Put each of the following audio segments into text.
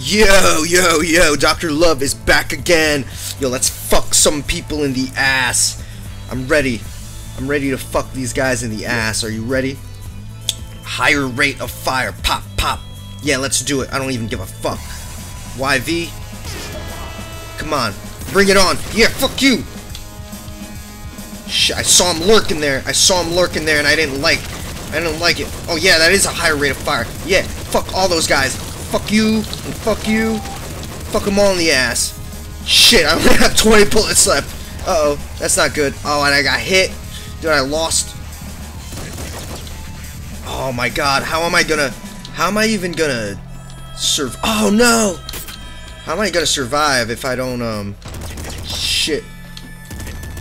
Yo, yo, yo, Dr. Love is back again. Yo, let's fuck some people in the ass. I'm ready. I'm ready to fuck these guys in the ass. Are you ready? Higher rate of fire. Pop, pop. Yeah, let's do it. I don't even give a fuck. YV. Come on. Bring it on. Yeah, fuck you. Shit, I saw him lurking there. I saw him lurking there and I didn't like I didn't like it. Oh yeah, that is a higher rate of fire. Yeah, fuck all those guys. Fuck you, and fuck you. Fuck them all in the ass. Shit, I only have 20 bullets left. Uh-oh, that's not good. Oh, and I got hit. Dude, I lost. Oh my god, how am I gonna... How am I even gonna... Serve... Oh no! How am I gonna survive if I don't, um... Shit.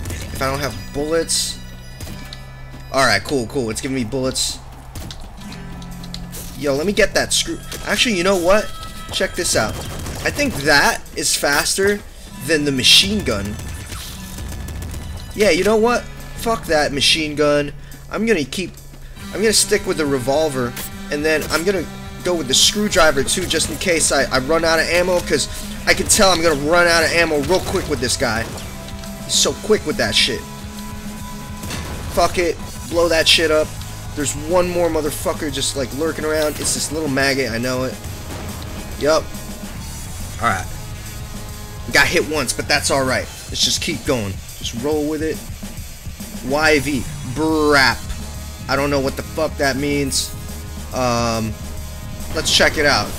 If I don't have bullets... Alright, cool, cool. It's giving me bullets. Yo, let me get that screw... Actually, you know what? Check this out. I think that is faster than the machine gun. Yeah, you know what? Fuck that machine gun. I'm gonna keep... I'm gonna stick with the revolver. And then I'm gonna go with the screwdriver too, just in case I, I run out of ammo. Because I can tell I'm gonna run out of ammo real quick with this guy. He's so quick with that shit. Fuck it. Blow that shit up. There's one more motherfucker just like lurking around. It's this little maggot, I know it. Yup. Alright. Got hit once, but that's alright. Let's just keep going. Just roll with it. YV. Brap. I don't know what the fuck that means. Um, let's check it out.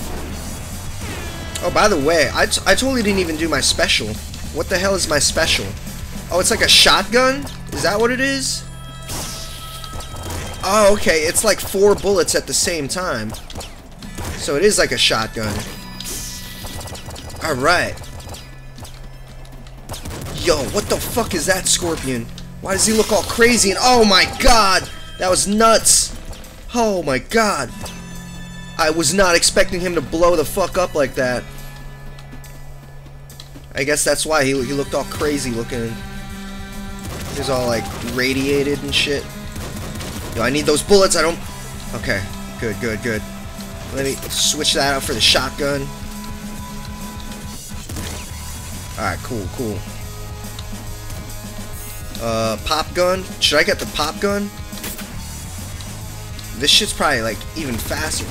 Oh, by the way, I, I totally didn't even do my special. What the hell is my special? Oh, it's like a shotgun? Is that what it is? Oh, okay. It's like four bullets at the same time. So it is like a shotgun. Alright. Yo, what the fuck is that scorpion? Why does he look all crazy? And oh my god! That was nuts! Oh my god! I was not expecting him to blow the fuck up like that. I guess that's why he, he looked all crazy looking. He was all like radiated and shit. Yo, I need those bullets. I don't... Okay. Good, good, good. Let me switch that out for the shotgun. Alright, cool, cool. Uh, pop gun. Should I get the pop gun? This shit's probably, like, even faster.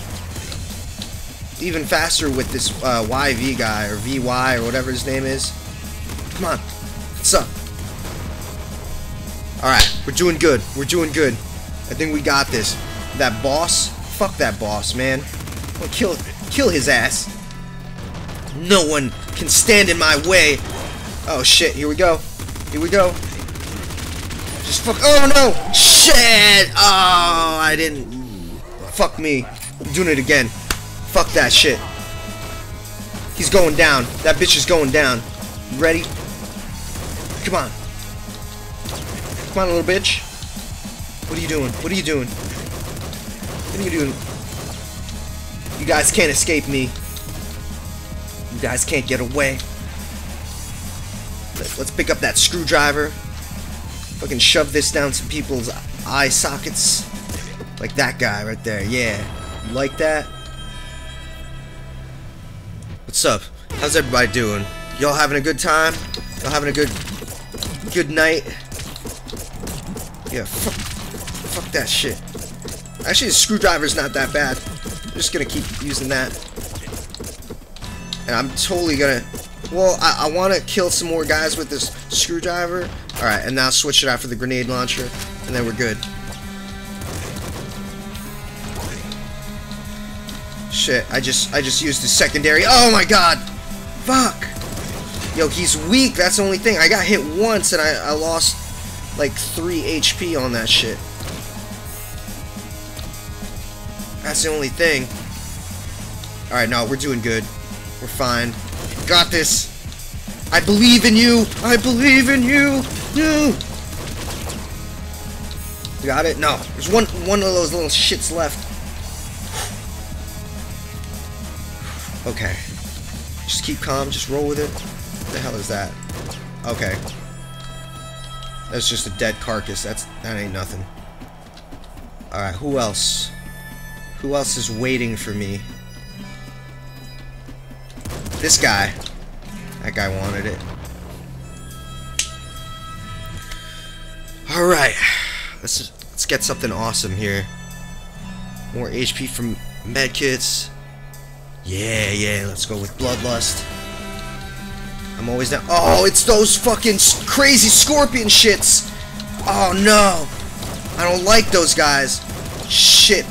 Even faster with this uh, YV guy, or VY, or whatever his name is. Come on. What's up? Alright, we're doing good. We're doing good. I think we got this. That boss? Fuck that boss, man. I'll kill, kill his ass. No one can stand in my way. Oh shit, here we go. Here we go. Just fuck. Oh no! Shit! Oh, I didn't. Fuck me. I'm doing it again. Fuck that shit. He's going down. That bitch is going down. Ready? Come on. Come on, little bitch. What are you doing? What are you doing? What are you doing? You guys can't escape me. You guys can't get away. Let's pick up that screwdriver. Fucking shove this down some people's eye sockets. Like that guy right there. Yeah. You like that? What's up? How's everybody doing? Y'all having a good time? Y'all having a good good night? Yeah, fuck, that shit. Actually, the screwdriver's not that bad. I'm just gonna keep using that. And I'm totally gonna... Well, I, I want to kill some more guys with this screwdriver. Alright, and now switch it out for the grenade launcher. And then we're good. Shit, I just I just used the secondary. Oh my god! Fuck! Yo, he's weak, that's the only thing. I got hit once and I, I lost like 3 HP on that shit. That's the only thing. Alright, no, we're doing good. We're fine. Got this. I believe in you. I believe in you. You. Got it? No. There's one one of those little shits left. Okay. Just keep calm. Just roll with it. What the hell is that? Okay. That's just a dead carcass. That's that ain't nothing. Alright, who else? Who else is waiting for me? This guy. That guy wanted it. Alright. Let's, let's get something awesome here. More HP from medkits. Yeah, yeah, let's go with Bloodlust. I'm always down. Oh, it's those fucking crazy scorpion shits. Oh, no. I don't like those guys. Shit.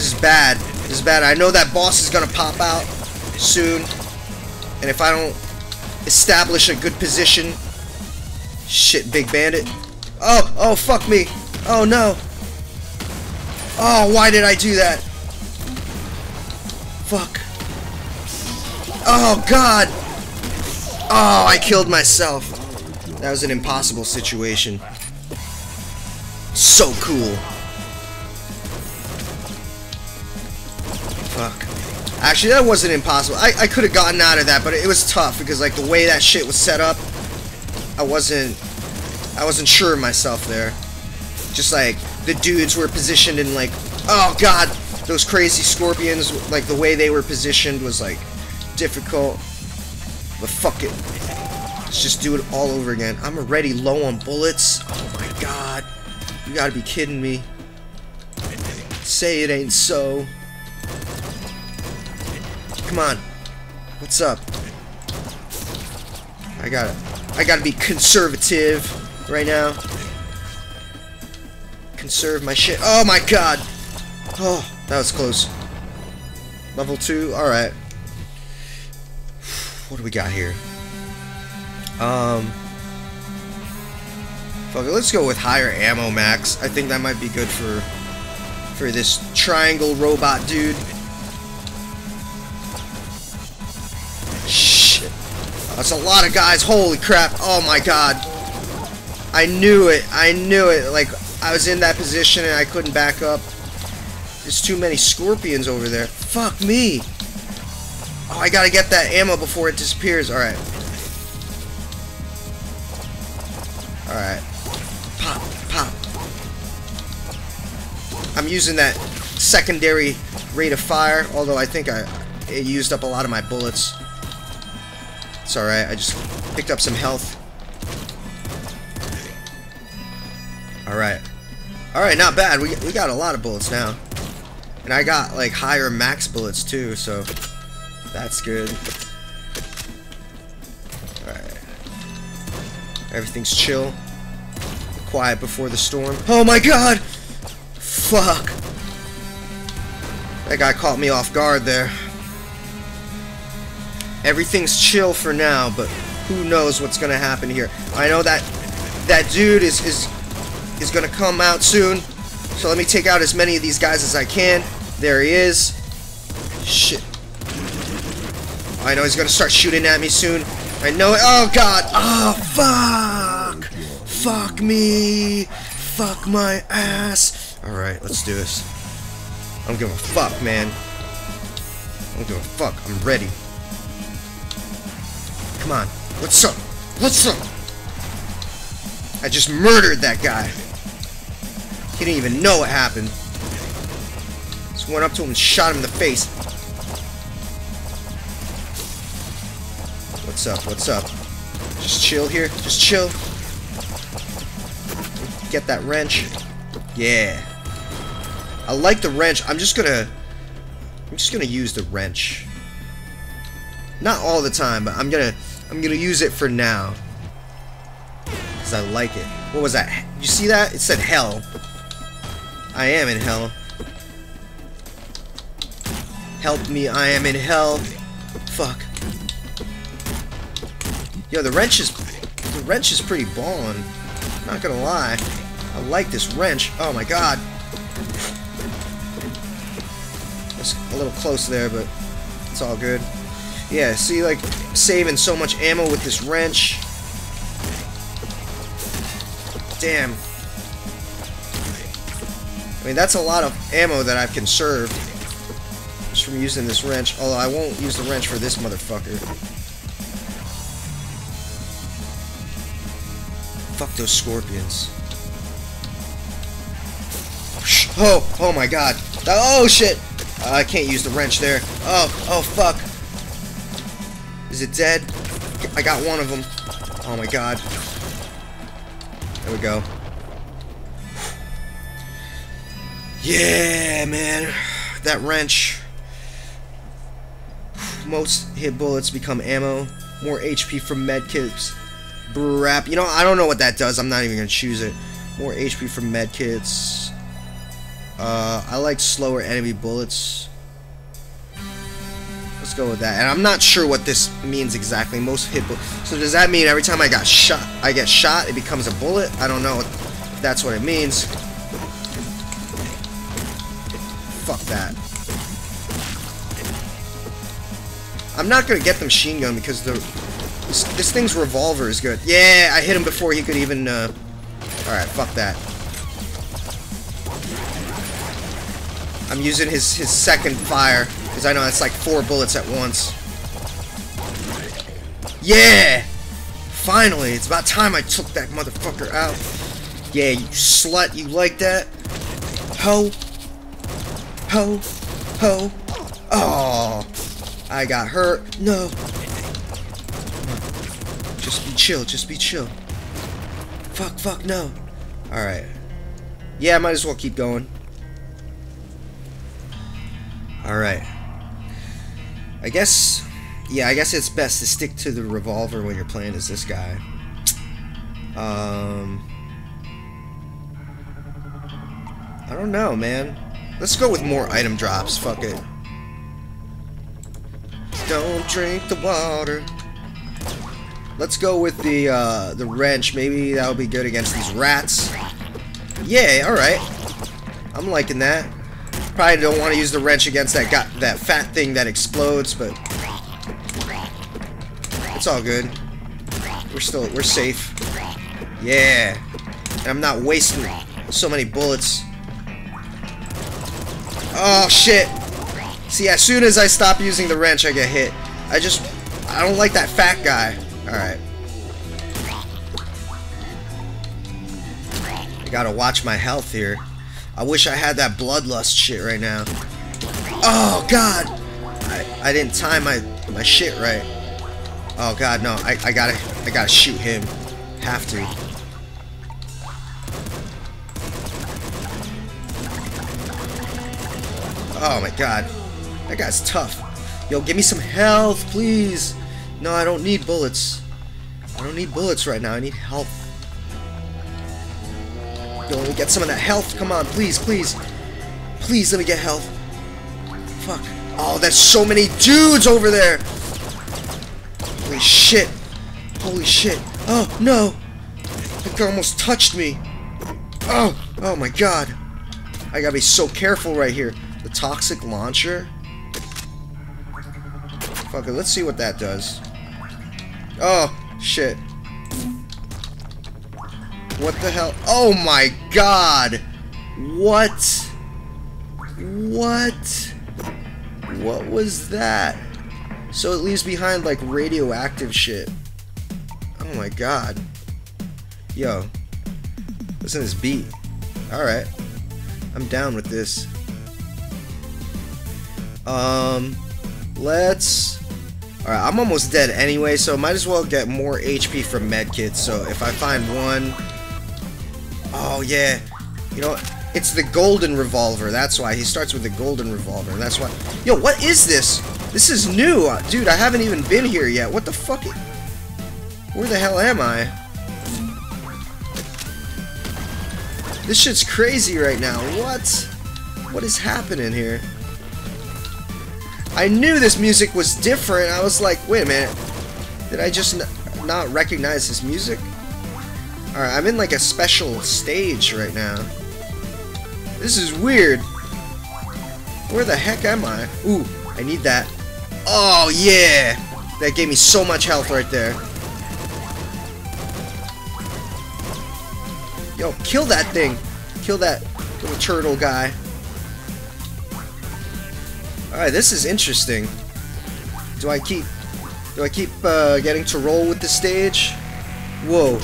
This is bad. This is bad. I know that boss is gonna pop out soon. And if I don't establish a good position... Shit, Big Bandit. Oh, oh, fuck me. Oh, no. Oh, why did I do that? Fuck. Oh, God. Oh, I killed myself. That was an impossible situation. So cool. Actually, that wasn't impossible. I, I could have gotten out of that, but it was tough because, like, the way that shit was set up, I wasn't... I wasn't sure of myself there. Just, like, the dudes were positioned in, like... Oh, God! Those crazy scorpions, like, the way they were positioned was, like, difficult. But fuck it. Let's just do it all over again. I'm already low on bullets. Oh my god. You gotta be kidding me. Say it ain't so. Come on. What's up? I gotta I gotta be conservative right now. Conserve my shit. Oh my god! Oh, that was close. Level 2, alright. What do we got here? Um, fuck it, let's go with higher ammo max. I think that might be good for for this triangle robot dude. That's a lot of guys. Holy crap. Oh my god. I knew it. I knew it. Like, I was in that position and I couldn't back up. There's too many scorpions over there. Fuck me. Oh, I gotta get that ammo before it disappears. Alright. Alright. Pop, pop. I'm using that secondary rate of fire, although I think I it used up a lot of my bullets. It's alright, I just picked up some health. Alright. Alright, not bad. We, we got a lot of bullets now. And I got, like, higher max bullets, too, so... That's good. Alright. Everything's chill. Quiet before the storm. Oh my god! Fuck. That guy caught me off guard there. Everything's chill for now, but who knows what's gonna happen here. I know that that dude is is is gonna come out soon. So let me take out as many of these guys as I can. There he is. Shit. I know he's gonna start shooting at me soon. I know it. Oh god. Oh fuck. Fuck me. Fuck my ass. Alright, let's do this. I don't give a fuck, man. I don't give a fuck. I'm ready. Come on. What's up? What's up? I just murdered that guy. He didn't even know what happened. Just went up to him and shot him in the face. What's up? What's up? Just chill here. Just chill. Get that wrench. Yeah. I like the wrench. I'm just gonna... I'm just gonna use the wrench. Not all the time, but I'm gonna... I'm gonna use it for now. Because I like it. What was that? You see that? It said hell. I am in hell. Help me, I am in hell. Fuck. Yo, the wrench is the wrench is pretty ballin'. Not gonna lie. I like this wrench. Oh my god. It's a little close there, but it's all good. Yeah, see, like, saving so much ammo with this wrench. Damn. I mean, that's a lot of ammo that I've conserved just from using this wrench. Although I won't use the wrench for this motherfucker. Fuck those scorpions. Oh, oh my god. Oh shit! Uh, I can't use the wrench there. Oh, oh fuck. Is it dead? I got one of them. Oh my god. There we go. Yeah, man. That wrench. Most hit bullets become ammo. More HP from medkits. Brap. You know, I don't know what that does. I'm not even going to choose it. More HP from medkits. Uh, I like slower enemy bullets. Let's go with that. And I'm not sure what this means exactly. Most hit So does that mean every time I got shot, I get shot, it becomes a bullet? I don't know that's what it means. Fuck that. I'm not gonna get the machine gun because the this, this thing's revolver is good. Yeah, I hit him before he could even. Uh... All right, fuck that. I'm using his his second fire because I know it's like four bullets at once. Yeah! Finally, it's about time I took that motherfucker out. Yeah, you slut, you like that? Ho! Ho! Ho! Oh! I got hurt. No! Just be chill, just be chill. Fuck, fuck, no. Alright. Yeah, I might as well keep going. Alright. I guess, yeah, I guess it's best to stick to the revolver when you're playing as this guy. Um, I don't know, man. Let's go with more item drops. Fuck it. Don't drink the water. Let's go with the uh, the wrench. Maybe that'll be good against these rats. Yeah, all right. I'm liking that. Probably don't want to use the wrench against that got that fat thing that explodes, but it's all good. We're still we're safe. Yeah. And I'm not wasting so many bullets. Oh shit. See, as soon as I stop using the wrench, I get hit. I just I don't like that fat guy. Alright. I gotta watch my health here. I wish I had that bloodlust shit right now. Oh god! I, I didn't time my my shit right. Oh god, no, I, I gotta I gotta shoot him. Have to. Oh my god. That guy's tough. Yo, give me some health, please. No, I don't need bullets. I don't need bullets right now. I need health. Yo, let me get some of that health. Come on, please, please. Please let me get health. Fuck. Oh, there's so many dudes over there. Holy shit. Holy shit. Oh, no. The guy almost touched me. Oh, oh my god. I gotta be so careful right here. The toxic launcher? Fuck it, let's see what that does. Oh, shit. What the hell? Oh my god! What? What? What was that? So it leaves behind like radioactive shit. Oh my god. Yo. Listen to this beat. Alright. I'm down with this. Um, let's Alright, I'm almost dead anyway, so might as well get more HP from medkits. So if I find one... Oh, yeah. You know, it's the golden revolver. That's why. He starts with the golden revolver. That's why... Yo, what is this? This is new. Uh, dude, I haven't even been here yet. What the fuck? Where the hell am I? This shit's crazy right now. What? What is happening here? I knew this music was different. I was like, wait a minute. Did I just not recognize this music? Alright, I'm in like a special stage right now. This is weird. Where the heck am I? Ooh, I need that. Oh, yeah! That gave me so much health right there. Yo, kill that thing! Kill that little turtle guy. Alright, this is interesting. Do I keep... Do I keep uh, getting to roll with the stage? Whoa.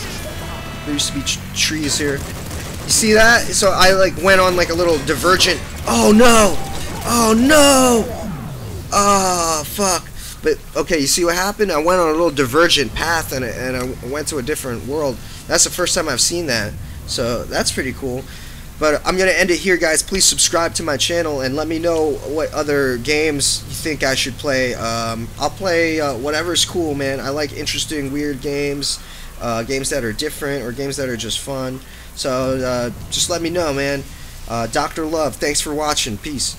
There used to be trees here. You see that? So I like went on like a little divergent... Oh no! Oh no! Ah, oh, fuck. But okay, you see what happened? I went on a little divergent path and and I went to a different world. That's the first time I've seen that. So that's pretty cool. But I'm going to end it here, guys. Please subscribe to my channel and let me know what other games you think I should play. Um, I'll play uh, whatever's cool, man. I like interesting, weird games, uh, games that are different, or games that are just fun. So uh, just let me know, man. Uh, Dr. Love, thanks for watching. Peace.